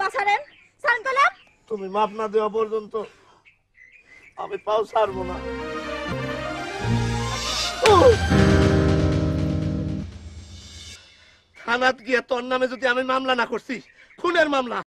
পা ছাড়েন ছাড়েন কলাম তুমি মাপ না দেওয়া পর্যন্ত আমি পাও ছাড়বো না। থানাত গিয়া তোর নামে যদি আমি মামলা না করছি, খুনের মামলা।